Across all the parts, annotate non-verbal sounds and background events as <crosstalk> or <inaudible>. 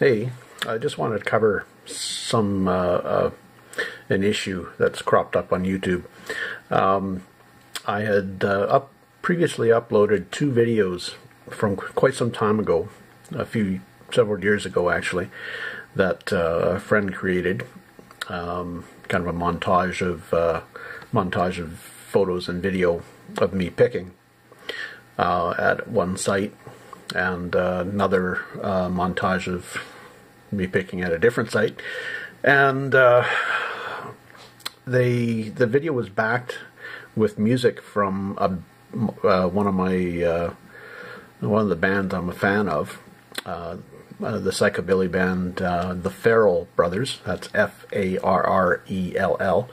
Hey, I just wanted to cover some uh, uh, an issue that's cropped up on YouTube. Um, I had uh, up previously uploaded two videos from quite some time ago, a few several years ago actually, that uh, a friend created, um, kind of a montage of uh, montage of photos and video of me picking uh, at one site and another montage of me picking at a different site, and uh, they the video was backed with music from a, uh, one of my uh, one of the bands I'm a fan of, uh, the psychobilly band the Farrell Brothers. That's F A R R E L L,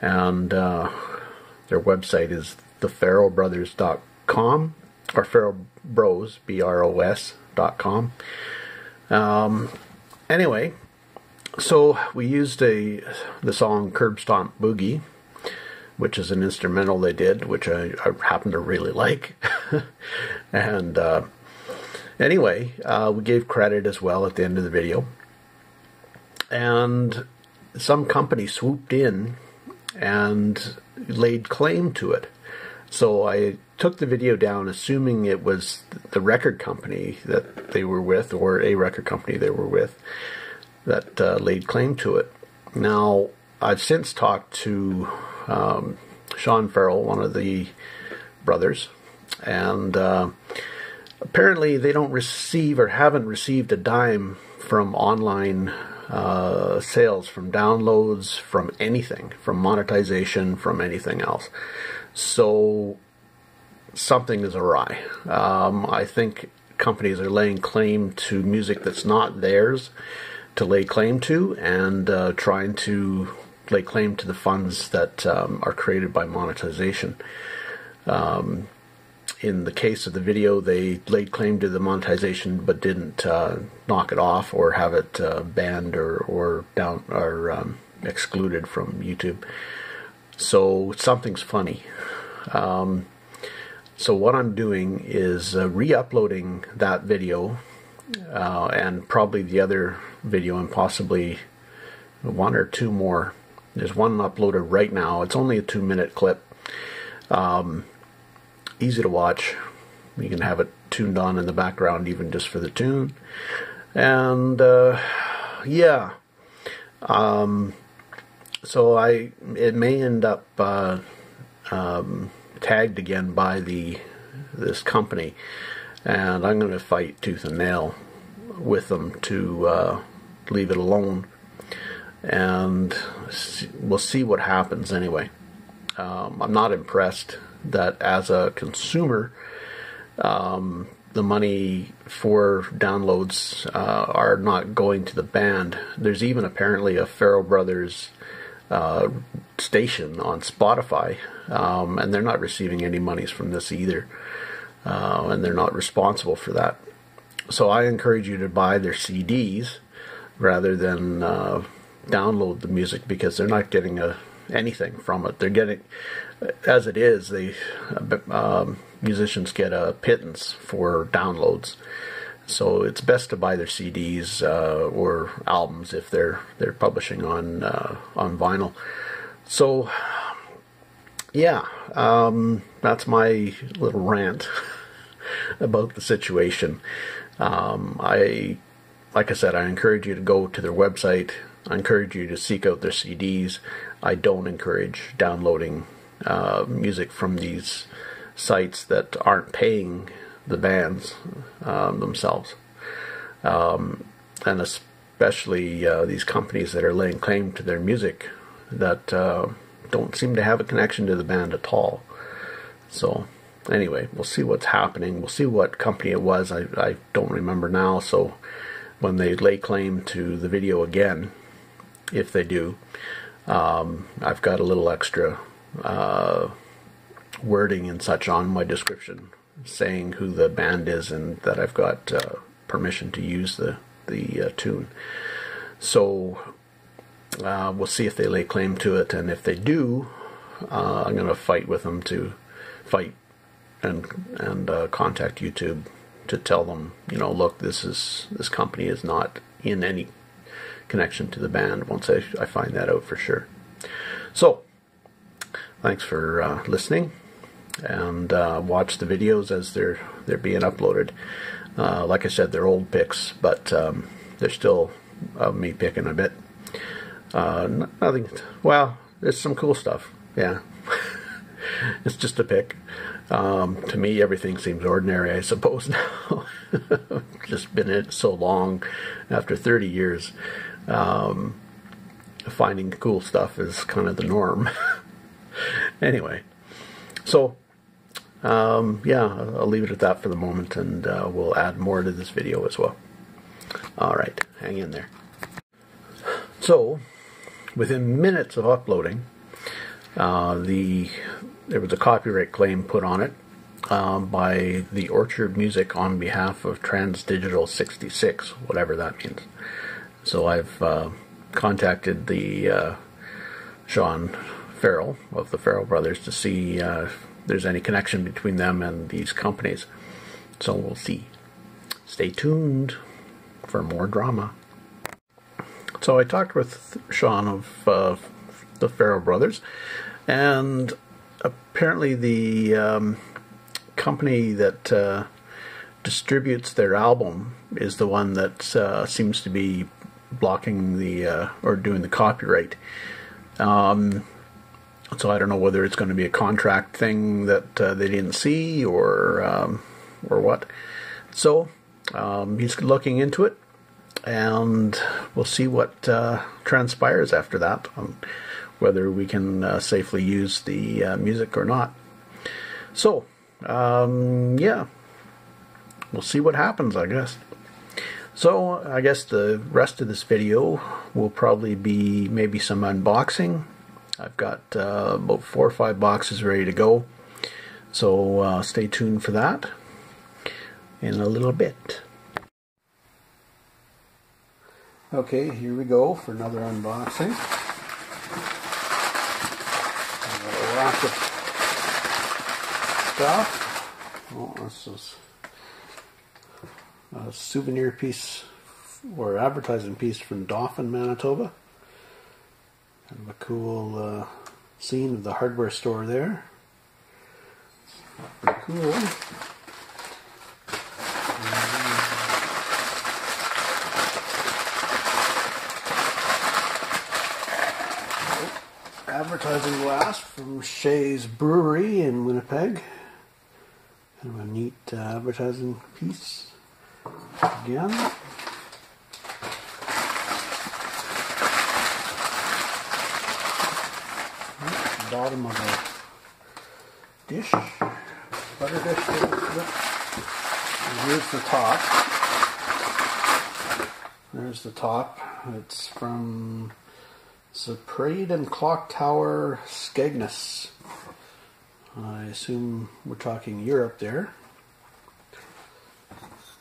and their website is thefarrellbrothers.com or Farrell Bros, B R O S dot com. Um, anyway, so we used a the song Curb Stomp Boogie, which is an instrumental they did, which I, I happen to really like. <laughs> and uh, anyway, uh, we gave credit as well at the end of the video. And some company swooped in and laid claim to it. So I took the video down assuming it was the record company that they were with or a record company they were with that uh, laid claim to it. Now, I've since talked to um, Sean Farrell, one of the brothers, and uh, apparently they don't receive or haven't received a dime from online uh, sales, from downloads, from anything, from monetization, from anything else. So something is awry. Um, I think companies are laying claim to music that's not theirs to lay claim to and uh, trying to lay claim to the funds that um, are created by monetization. Um, in the case of the video, they laid claim to the monetization but didn't uh, knock it off or have it uh, banned or, or down or um, excluded from YouTube. So something's funny. Um, so what I'm doing is uh, re-uploading that video uh, and probably the other video and possibly one or two more. There's one uploaded right now. It's only a two minute clip. Um, easy to watch. You can have it tuned on in the background even just for the tune. And uh, yeah. Um, so I it may end up uh, um, tagged again by the this company, and I'm going to fight tooth and nail with them to uh, leave it alone, and we'll see what happens anyway. Um, I'm not impressed that as a consumer, um, the money for downloads uh, are not going to the band. There's even apparently a Farrell Brothers uh, station on Spotify, um, and they're not receiving any monies from this either, uh, and they're not responsible for that. So I encourage you to buy their CDs rather than uh, download the music because they're not getting a, anything from it. They're getting, as it is, they um, musicians get a pittance for downloads. So it's best to buy their CDs uh, or albums if they're they're publishing on uh, on vinyl. So yeah, um, that's my little rant <laughs> about the situation. Um, I like I said, I encourage you to go to their website. I encourage you to seek out their CDs. I don't encourage downloading uh, music from these sites that aren't paying the bands um, themselves, um, and especially uh, these companies that are laying claim to their music that uh, don't seem to have a connection to the band at all. So anyway, we'll see what's happening. We'll see what company it was. I, I don't remember now. So when they lay claim to the video again, if they do, um, I've got a little extra uh, wording and such on my description saying who the band is and that I've got uh, permission to use the the uh, tune. So uh, we'll see if they lay claim to it, and if they do, uh, I'm going to fight with them to fight and and uh, contact YouTube to tell them, you know, look, this is this company is not in any connection to the band. Once I, I find that out for sure. So, thanks for uh, listening, and uh, watch the videos as they're they're being uploaded. Uh, like I said, they're old pics, but um, they're still me picking a bit. Uh, nothing. Well, there's some cool stuff. Yeah, <laughs> it's just a pick. Um, to me, everything seems ordinary. I suppose <laughs> now, just been it so long. After 30 years, um, finding cool stuff is kind of the norm. <laughs> anyway, so um, yeah, I'll leave it at that for the moment, and uh, we'll add more to this video as well. All right, hang in there. So, within minutes of uploading, uh, the there was a copyright claim put on it um, by the Orchard Music on behalf of Transdigital 66, whatever that means. So I've uh, contacted the uh, Sean Farrell of the Farrell Brothers to see uh, there's any connection between them and these companies. So we'll see. Stay tuned for more drama. So I talked with Sean of uh, the Farrell brothers, and apparently the um, company that uh, distributes their album is the one that uh, seems to be blocking the uh, or doing the copyright. Um, so I don't know whether it's going to be a contract thing that uh, they didn't see or um, or what. So um, he's looking into it, and we'll see what uh, transpires after that on whether we can uh, safely use the uh, music or not. So, um, yeah, we'll see what happens, I guess. So, I guess the rest of this video will probably be maybe some unboxing. I've got uh, about four or five boxes ready to go. So, uh, stay tuned for that in a little bit. Okay, here we go for another unboxing. Lots of stuff. Oh, this is a souvenir piece or advertising piece from Dauphin, Manitoba. Kind of a cool uh, scene of the hardware store there. Pretty cool. advertising glass from Shea's Brewery in Winnipeg. Kind of a neat uh, advertising piece. Again. Bottom of a dish, butter dish. Here's the top. There's the top. It's from the Parade and Clock Tower, Skegness. I assume we're talking Europe there.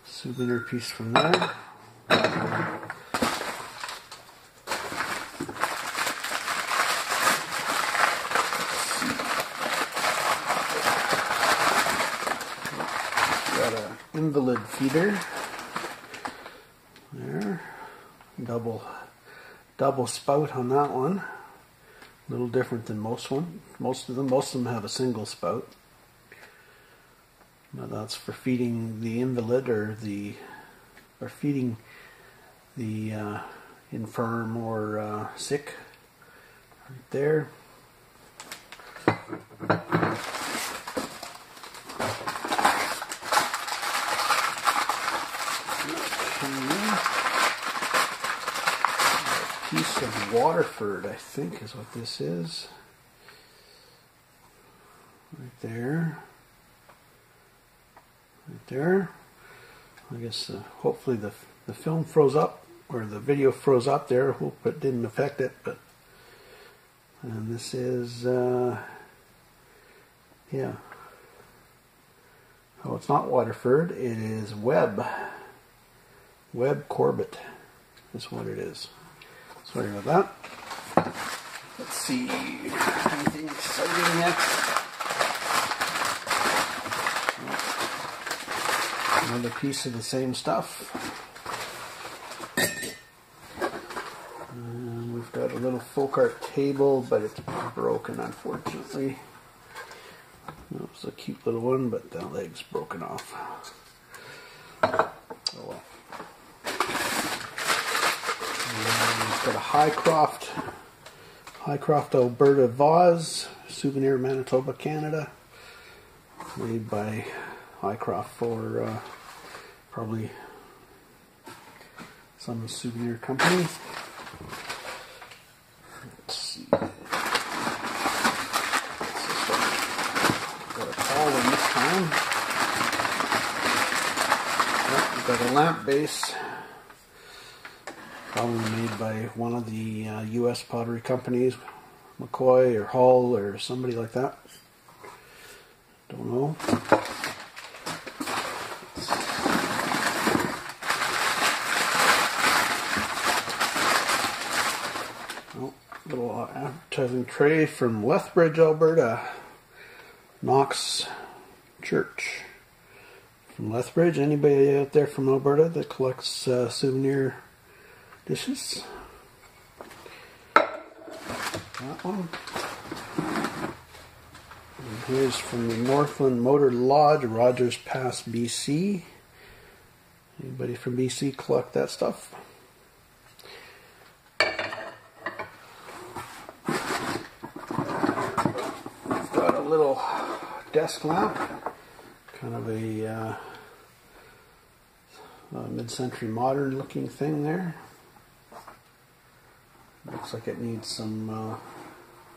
Souvenir piece from there. Got a feeder there. Double double spout on that one. A little different than most one. Most of them, most of them have a single spout. Now that's for feeding the invalid or the, or feeding the uh, infirm or uh, sick. Right there. Of Waterford, I think is what this is. Right there. Right there. I guess uh, hopefully the, the film froze up, or the video froze up there. Hope it didn't affect it, but and this is, uh, yeah. Oh, it's not Waterford. It is Webb. Webb Corbett is what it is. Sorry about that. Let's see. Anything exciting next? Another piece of the same stuff. And we've got a little folk art table, but it's broken unfortunately. That was a cute little one, but the leg's broken off. Oh well. And we've got a Hycroft, Hycroft Alberta vase, souvenir Manitoba, Canada, made by Hycroft for uh, probably some souvenir company. Let's see. Got a tall one this time. Yep, got a lamp base, probably made by one of the uh, U.S. pottery companies, McCoy or Hall or somebody like that. Don't know. Oh, little advertising tray from Lethbridge, Alberta. Knox Church. From Lethbridge. Anybody out there from Alberta that collects uh, souvenir dishes? That one. And here's from the Northland Motor Lodge, Rogers Pass, BC. Anybody from BC collect that stuff? Got a little desk lamp, kind of a, uh, mid-century modern looking thing there. Looks like it needs some, uh,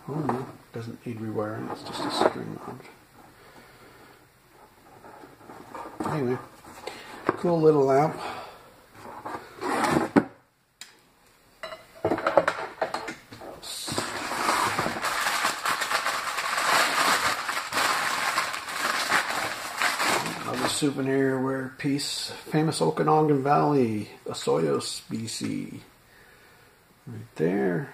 oh no, doesn't need rewiring, it's just a string mount. Anyway, cool little lamp. Another souvenir wear piece, famous Okanagan Valley, Osoyoos, BC. Right there.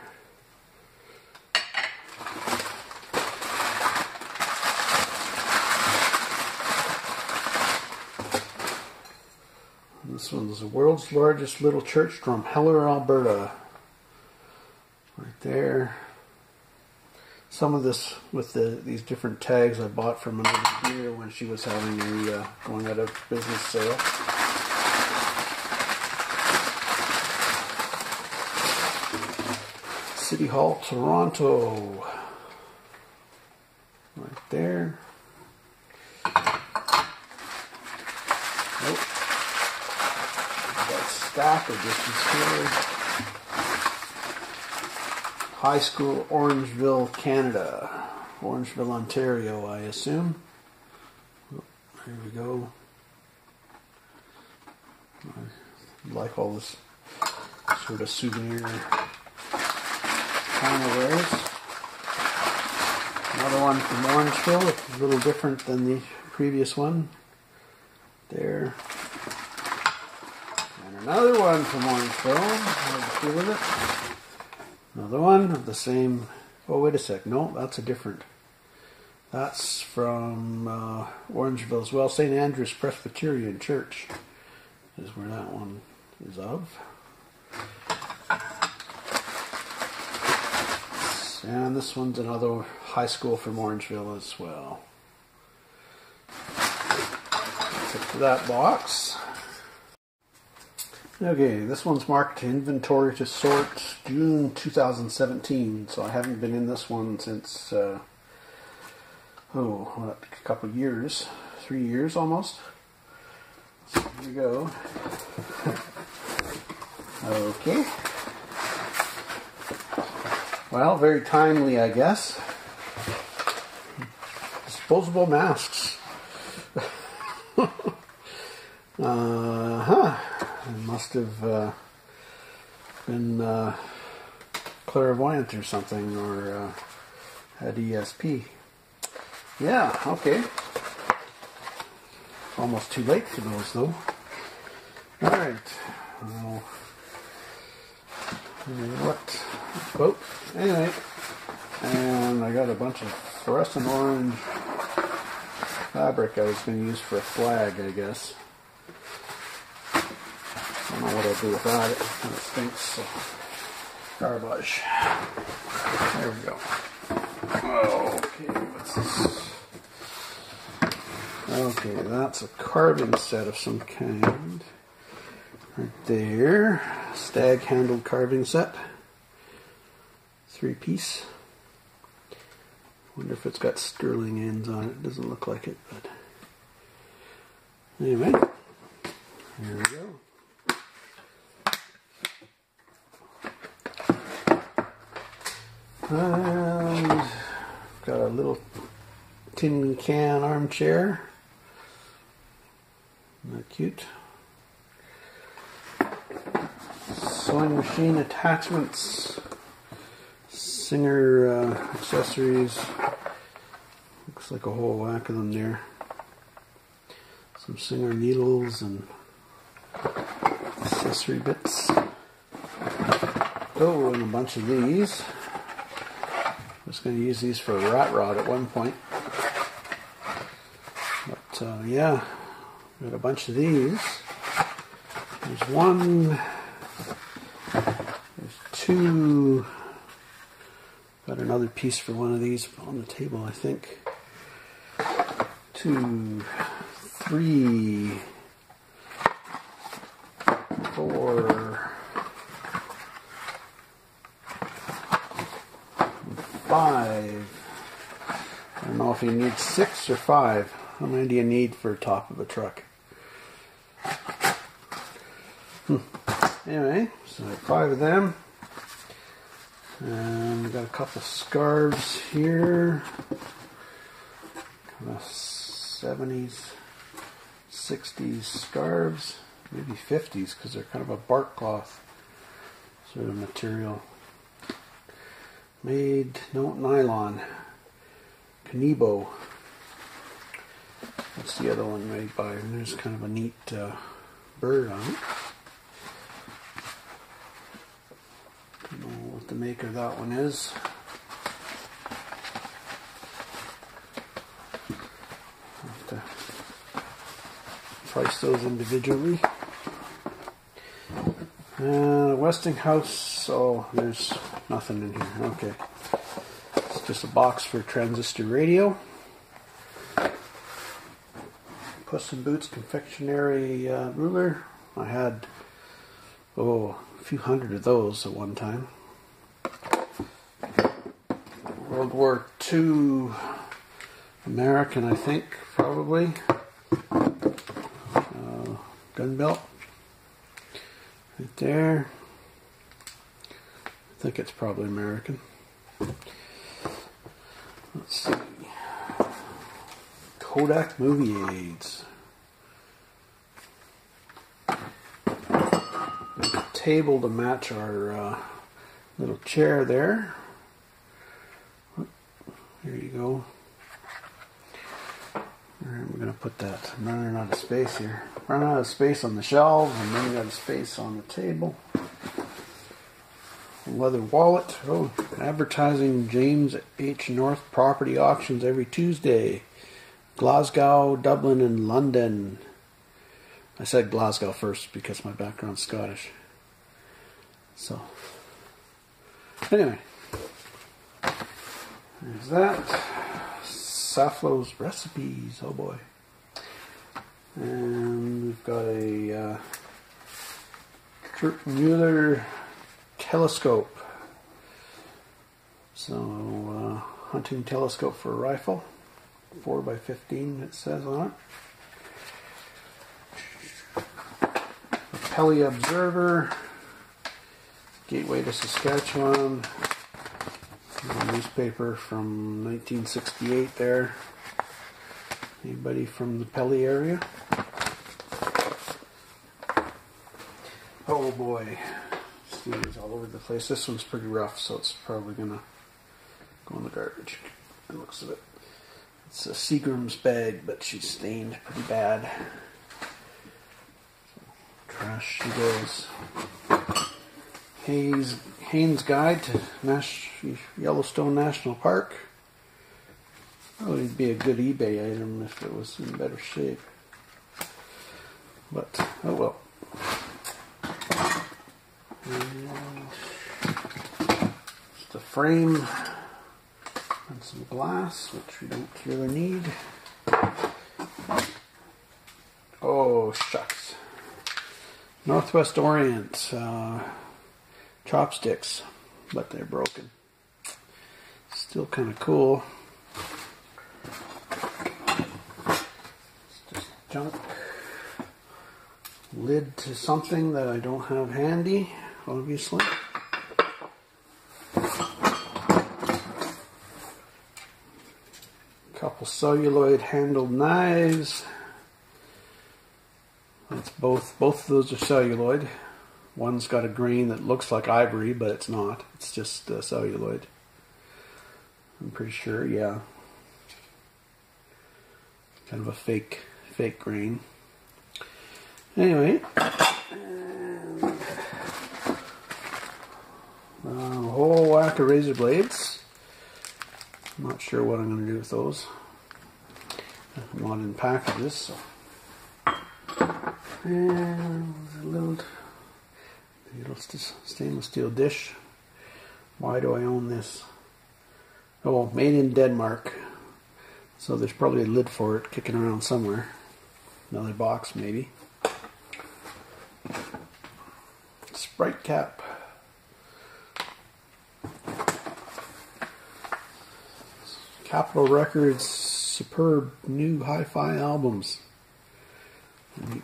This one's the world's largest little church from Heller, Alberta. Right there. Some of this with the these different tags I bought from another dealer when she was having a uh, going out of business sale. City Hall, Toronto. Right there. Nope. Got stack editions here. High School, Orangeville, Canada. Orangeville, Ontario, I assume. Here we go. I like all this sort of souvenir kind of. Another one from Orangeville. It's a little different than the previous one. There. And another one from Orangeville. Have a it. Another one of the same. Oh, wait a sec. No, that's a different. That's from uh, Orangeville as well. St. Andrew's Presbyterian Church is where that one is of. And this one's another high school from Orangeville as well. It for that box. Okay, this one's marked inventory to sort June 2017, so I haven't been in this one since, uh, oh, what, a couple years, three years almost. So here we go. <laughs> okay. Well, very timely, I guess. Disposable masks. <laughs> uh huh. Must have uh, been uh, clairvoyant or something, or uh, had ESP. Yeah, okay. Almost too late for those, though. All right. Well, what? Oh, anyway. And I got a bunch of fluorescent orange fabric I was going to use for a flag, I guess. I don't know what I'll do with that. It of stinks. So. Garbage. There we go. Okay, what's this? Okay, that's a carving set of some kind. Right there. Stag handled carving set. Three piece. Wonder if it's got sterling ends on it. Doesn't look like it, but anyway. There we go. And got a little tin can armchair. Isn't that cute? Sewing machine attachments. Singer uh, accessories. Looks like a whole whack of them there. Some Singer needles and accessory bits. Oh, and a bunch of these. I was going to use these for a rat rod at one point. But uh, yeah, got a bunch of these. There's one, two, got another piece for one of these on the table, I think. Two, three, four, five. I don't know if you need six or five. How many do you need for top of a truck? Hmm. Anyway, so five of them. And we got a couple scarves here. Kind of 70s, 60s scarves, maybe 50s because they're kind of a bark cloth sort of material. Made, no, nylon. Kanebo. That's the other one made by, and there's kind of a neat uh, bird on it. Don't know what the maker of that one is. Have to price those individually. Uh, Westinghouse, oh, there's nothing in here. Okay. It's just a box for transistor radio. Puss in Boots confectionery uh, ruler. I had, oh, a few hundred of those at one time. World War II American, I think, probably. Uh, gun belt. Right there. I think it's probably American. Let's see. Kodak movie aids. Table to match our uh, little chair there. There you go. Alright, we're gonna put that. I'm running out of space here. Running out of space on the shelves and running out of space on the table. Leather wallet. Oh, advertising James H. North property auctions every Tuesday. Glasgow, Dublin, and London. I said Glasgow first because my background's Scottish. So, anyway, there's that. Saflo's recipes. Oh boy. And we've got a uh, Kurt Mueller telescope. So, uh, hunting telescope for a rifle. 4 by 15 it says on it. Pelly Observer. Gateway to Saskatchewan. A newspaper from 1968 there. Anybody from the Pelly area? Oh boy. Steamers all over the place. This one's pretty rough, so it's probably gonna go in the garbage. It looks of it. It's a Seagram's bag, but she's stained pretty bad. Trash she goes. Hayes, Haynes Guide to Nash, Yellowstone National Park. Probably would be a good eBay item if it was in better shape. But, oh well. Just a frame and some glass, which we don't really need. Oh, shucks. Northwest Orient uh, chopsticks, but they're broken. Still kind of cool. It's just junk. Lid to something that I don't have handy, obviously. Couple celluloid handled knives. That's both both of those are celluloid. One's got a grain that looks like ivory, but it's not. It's just uh, celluloid. I'm pretty sure, yeah. Kind of a fake fake grain. Anyway, and, uh, a whole whack of razor blades. I'm not sure what I'm going to do with those. I'm not in packages, so. And a little stainless steel dish. Why do I own this? Oh, made in Denmark. So there's probably a lid for it kicking around somewhere. Another box, maybe. Sprite cap. Capitol Records superb new hi-fi albums. Neat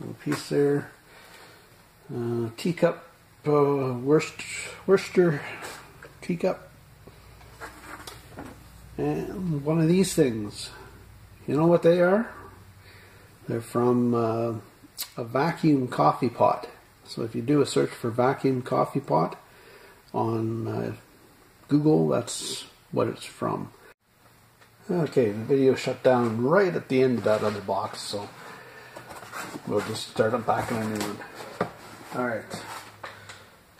little piece there. Uh, teacup, uh, Worcester, Worcester teacup. And one of these things. You know what they are? They're from uh, a vacuum coffee pot. So if you do a search for vacuum coffee pot on uh, Google, that's what it's from. Okay, the video shut down right at the end of that other box, so we'll just start unpacking a new one. Alright,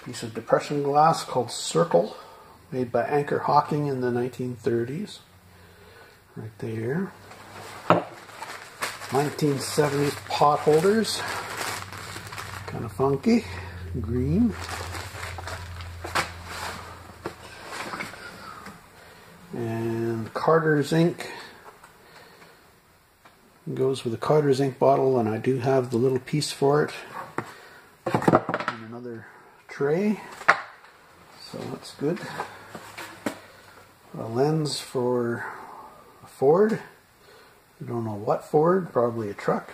piece of depression glass called Circle, made by Anchor Hocking in the 1930s. Right there. 1970s pot holders. Kind of funky. Green. And Carter's ink goes with the Carter's ink bottle, and I do have the little piece for it another tray, so that's good. A lens for a Ford. I don't know what Ford, probably a truck.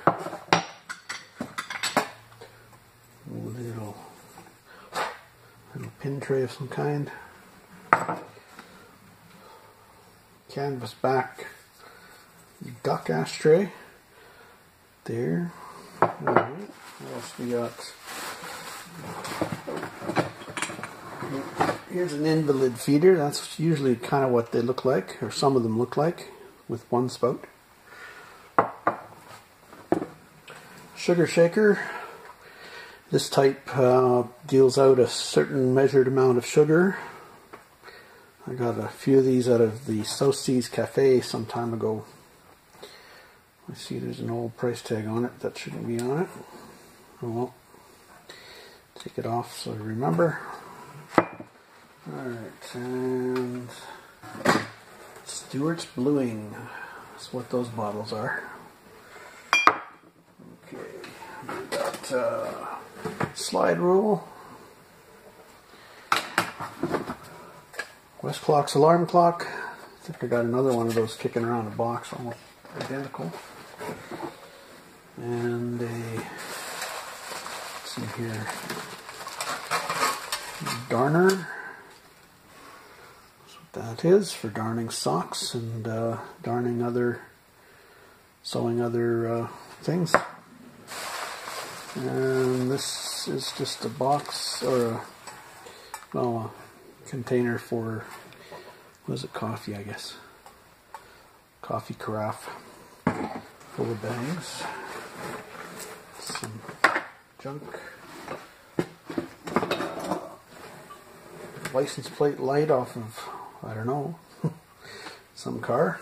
Little, little pin tray of some kind. Canvas back duck ashtray. There. Alright, what else we got? Here's an invalid feeder. That's usually kind of what they look like, or some of them look like, with one spout. Sugar shaker. This type uh, deals out a certain measured amount of sugar. I got a few of these out of the South Seas Cafe some time ago. I see there's an old price tag on it. That shouldn't be on it. Well. Take it off so I remember. Alright, and Stewart's Bluing. That's what those bottles are. Okay, we got uh, slide rule. Westclox alarm clock. I think I got another one of those kicking around a box, almost identical. And a, see here, darner. That is for darning socks and uh, darning other, sewing other uh, things. And this is just a box or a, well, a container for, what is it, coffee, I guess. Coffee carafe full of bags. Some junk. License plate light off of, I don't know, <laughs> some car.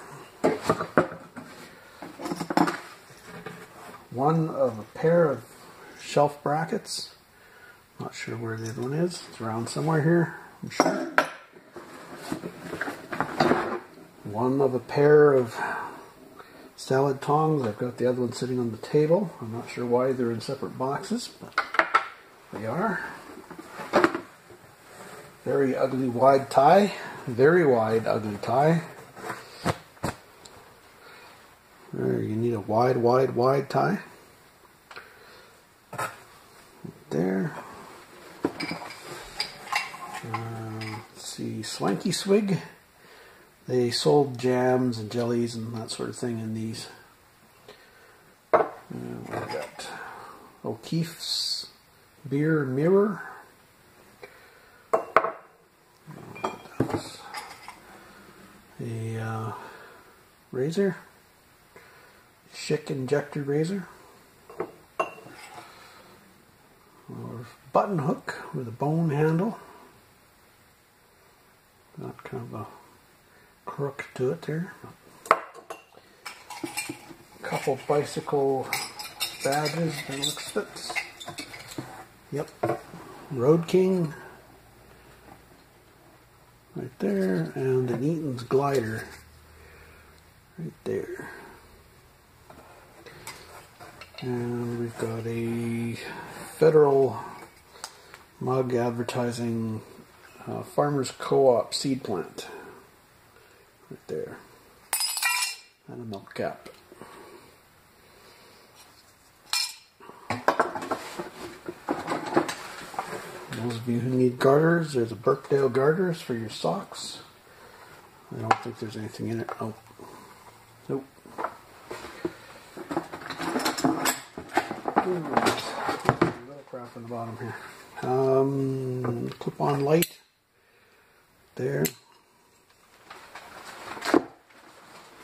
one of a pair of shelf brackets. Not sure where the other one is. It's around somewhere here, I'm sure. One of a pair of salad tongs. I've got the other one sitting on the table. I'm not sure why they're in separate boxes, but they are. Very ugly wide tie. Very wide ugly tie. You need a wide, wide, wide tie. There. Uh, let's see, Swanky Swig. They sold jams and jellies and that sort of thing in these. And we got O'Keefe's Beer Mirror. Razor. Schick injector razor. Or button hook with a bone handle. Got kind of a crook to it there. Couple bicycle badges that looks fits. Yep. Road King. Right there. And an Eaton's glider. Right there. And we've got a federal mug advertising uh, Farmers Co-op seed plant. Right there. And a milk cap. Those of you who need garters, there's a Birkdale garters for your socks. I don't think there's anything in it. Oh. Nope. Ooh, little crap on the bottom here. Um, clip-on light. There.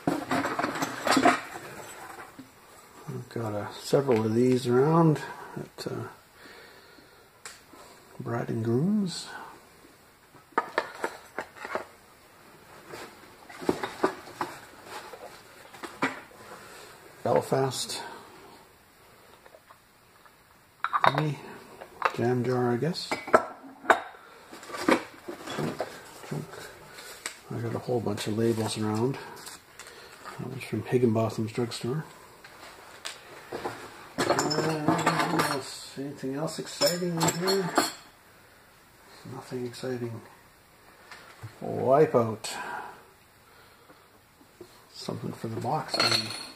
I've got uh, several of these around at uh, Bride and Grooms. Belfast. Jam jar, I guess. I got a whole bunch of labels around. That was from Higginbotham's drugstore. Uh, anything else exciting in here? Nothing exciting. Wipeout. Something for the box. maybe.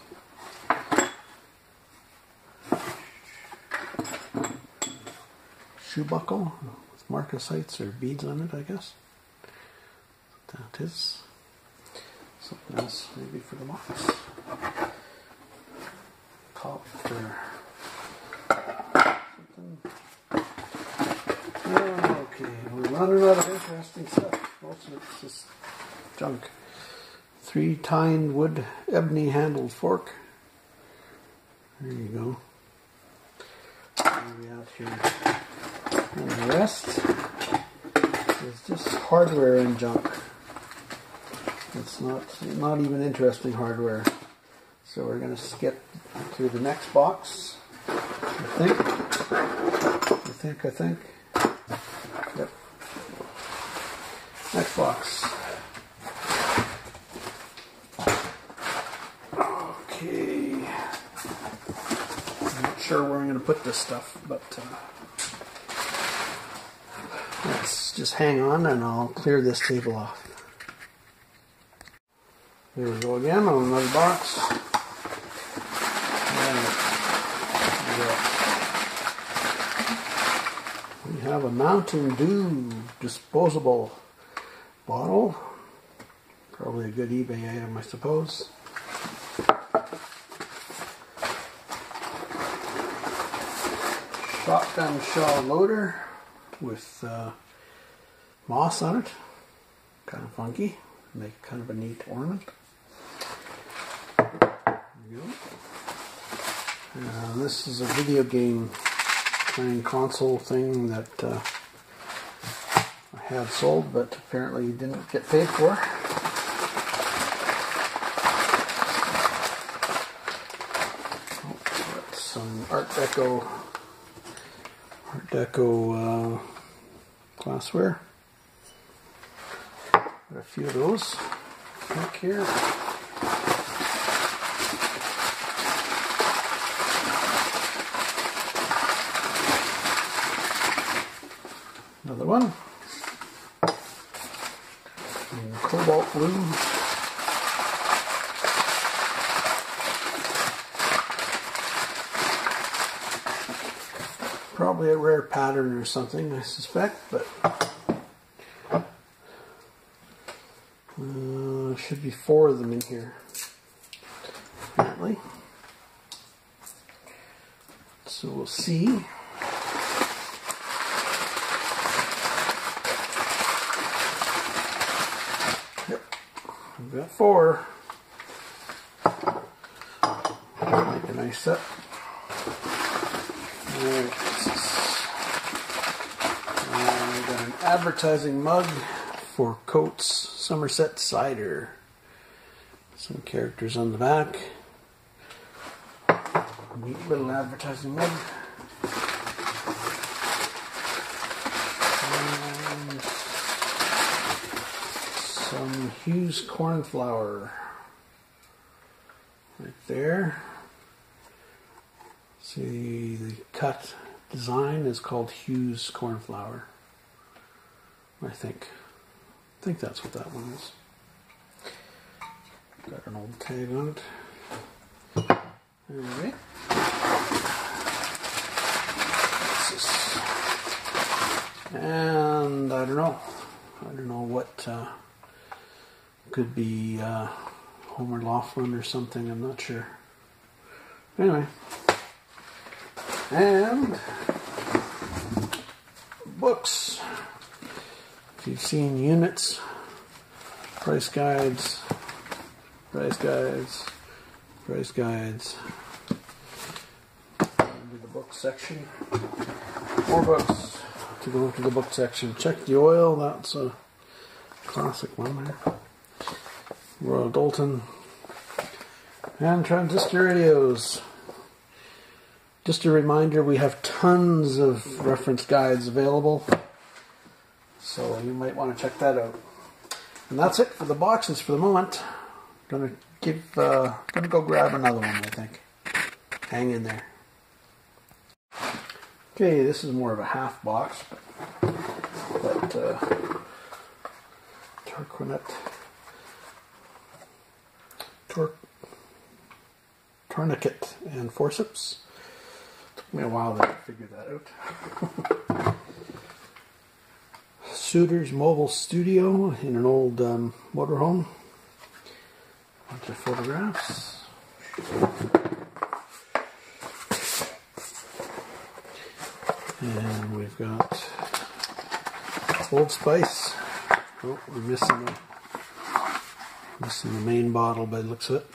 Shoe buckle with marcasites or beads on it, I guess. That is something else maybe for the box. Top for something. Okay, we're running out of interesting stuff. Most of it's just junk. Three tined wood ebony handled fork. There you go. What do we have here? And the rest is just hardware and junk. It's not not even interesting hardware. So we're gonna skip to the next box. I think. I think, I think. Yep. Next box. Okay. I'm not sure where I'm going to put this stuff, but uh, let's just hang on and I'll clear this table off. Here we go again on another box. We have a Mountain Dew disposable bottle. Probably a good eBay item, I suppose. Shotgun shell loader with uh, moss on it. Kind of funky. Make kind of a neat ornament. Uh, this is a video game playing console thing that uh, I had sold, but apparently didn't get paid for. Oh, let's Art Deco uh, glassware. Got a few of those back here. Another one. In cobalt blue. Pattern or something, I suspect, but uh, should be four of them in here, apparently. So we'll see. Yep, We've got four. Make a nice set. Alright, this is- uh, we got an advertising mug for Coates Somerset Cider. Some characters on the back. Neat little advertising mug. And some Hughes cornflower right there. See, the cut design is called Hughes cornflower. I think. I think that's what that one is. Got an old tag on it. Alright. And I don't know. I don't know what uh, could be uh, Homer Laughlin or something. I'm not sure. Anyway. And books. If you've seen units, price guides, price guides, price guides. Into the book section. More books to go into the book section. Check the oil, that's a classic one there. Royal Doulton. And transistor radios. Just a reminder, we have tons of reference guides available. So you might want to check that out. And that's it for the boxes for the moment. Gonna give uh, gonna go grab another one, I think. Hang in there. Okay, this is more of a half box, but uh, Torquinet tor- tourniquet and forceps. Took me a while to figure that out. <laughs> Suitors Mobile Studio in an old um, motorhome. Bunch of photographs. And we've got Old Spice. Oh, we're missing the, missing the main bottle by the looks of it.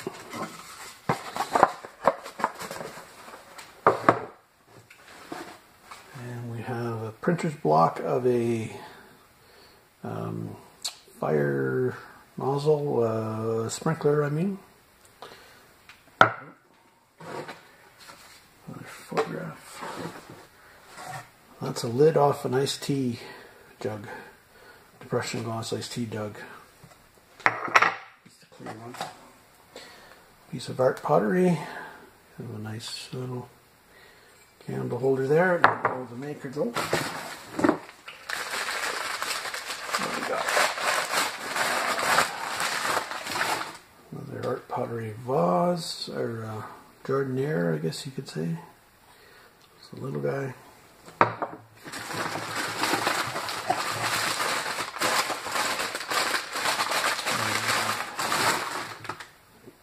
And we have a printer's block of a um, fire nozzle, uh, sprinkler, I mean. Another photograph. That's a lid off an iced tea jug. Depression glass iced tea jug. Piece of art pottery. Have a nice little candle holder there. The maker though. What do we got? Vase, or uh, jardiniere, I guess you could say. It's a little guy.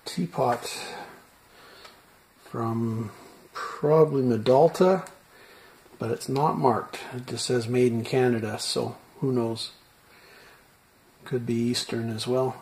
Teapot from probably Medalta, but it's not marked. It just says made in Canada, so who knows? Could be Eastern as well.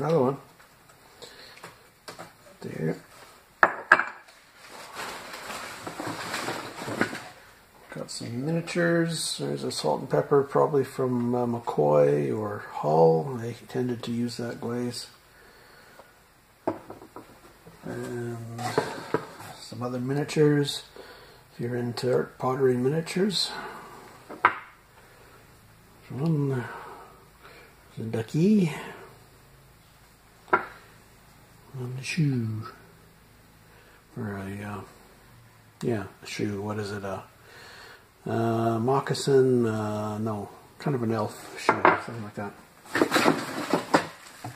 Another one. There. Got some miniatures. There's a salt and pepper, probably from uh, McCoy or Hull. They tended to use that glaze. And some other miniatures. If you're into art pottery miniatures. From the ducky. On the shoe. Or a, uh, yeah, shoe. What is it? Uh, uh, moccasin, uh, no, kind of an elf shoe, something like that.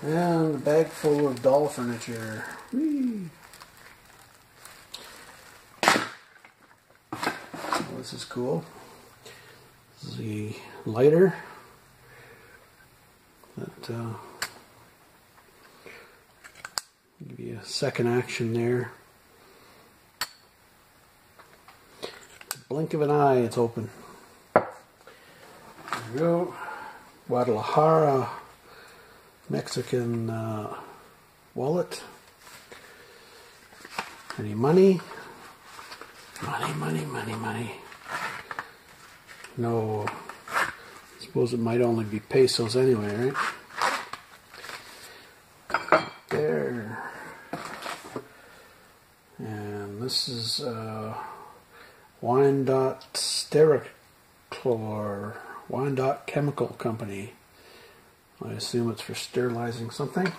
And a bag full of doll furniture. Whee! Oh, this is cool. This is the lighter that uh, give you a second action there. Blink of an eye, it's open. Go. Guadalajara, Mexican uh, wallet. Any money? Money, money, money, money. No. I suppose it might only be pesos anyway, right? There. And this is. Uh, Wyandotte Sterichlor, Wyandotte Chemical Company. I assume it's for sterilizing something.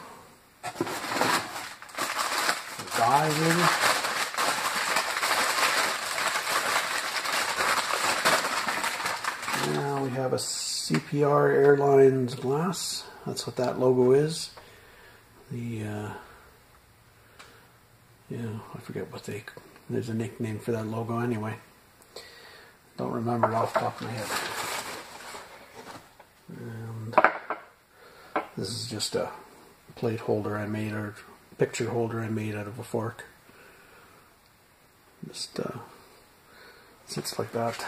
Dye, maybe? Now we have a CPR Airlines glass. That's what that logo is. The, uh, yeah, I forget what they, there's a nickname for that logo anyway. Don't remember it off the top of my head. And this is just a plate holder I made, or picture holder I made out of a fork. Just uh, sits like that.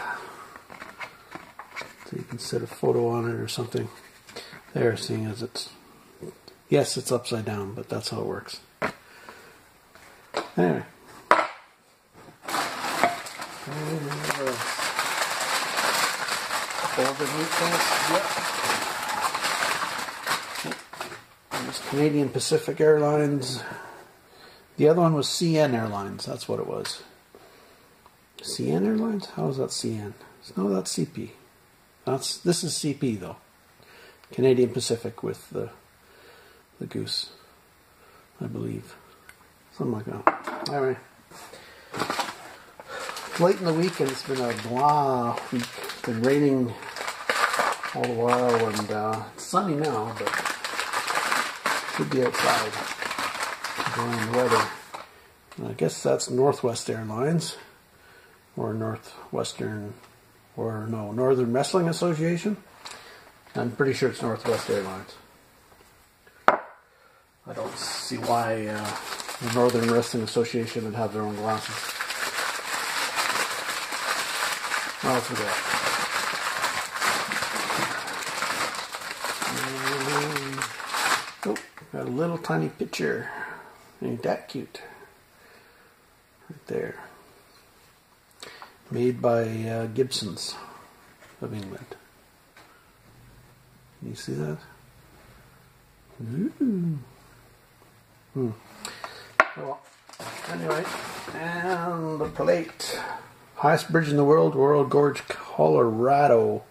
So you can set a photo on it or something. There, seeing as it's, yes, it's upside down, but that's how it works. Anyway. All the new things. Yep. There's Canadian Pacific Airlines. The other one was CN Airlines. That's what it was. CN Airlines? How is that CN? No, that's CP. That's this is CP though. Canadian Pacific with the the goose, I believe. Something like that. Anyway. Late in the week and it's been a blah week. It's been raining all the while, and uh, it's sunny now, but should be outside enjoying the weather. I guess that's Northwest Airlines, or Northwestern, or no, Northern Wrestling Association. I'm pretty sure it's Northwest Airlines. I don't see why uh, the Northern Wrestling Association would have their own glasses. What else we got? Got a little tiny picture. Ain't that cute? Right there. Made by uh, Gibsons of England. Can you see that? Ooh. Hmm. Well, anyway, and the plate. Highest bridge in the world, Royal Gorge, Colorado.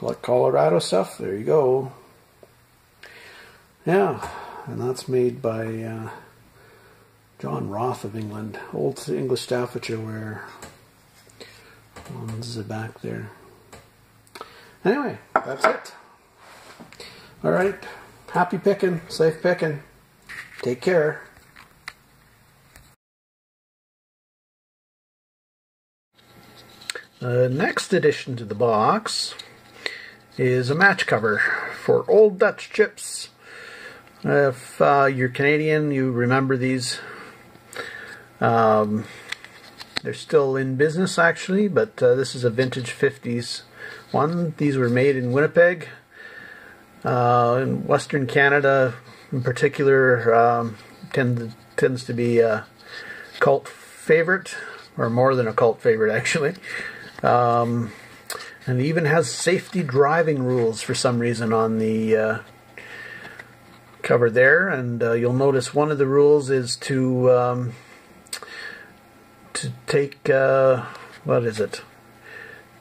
Like Colorado stuff, there you go. Yeah, and that's made by uh, Jonroth of England, Old English Staffordshire where owns the back there. Anyway, that's it. All right, happy picking, safe picking. Take care. The next addition to the box is a match cover for Old Dutch Chips. If uh, you're Canadian, you remember these. Um, they're still in business actually, but uh, this is a vintage 50s one. These were made in Winnipeg. Uh, in Western Canada, in particular, um, tend tends to be a cult favorite, or more than a cult favorite, actually. Um, and even has safety driving rules for some reason on the uh, cover there. And uh, you'll notice one of the rules is to um, to take uh, what is it?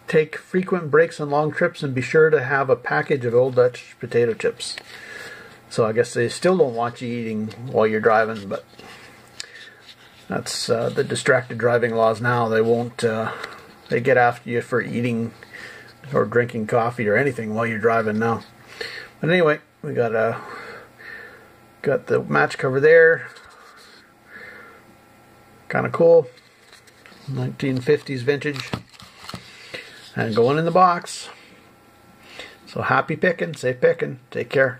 Take frequent breaks on long trips and be sure to have a package of Old Dutch potato chips. So I guess they still don't want you eating while you're driving, but that's uh, the distracted driving laws now. They won't. Uh, they get after you for eating or drinking coffee or anything while you're driving now. But anyway, we got a got the match cover there. Kind of cool. 1950s vintage. And going in the box. So happy picking, safe picking. Take care.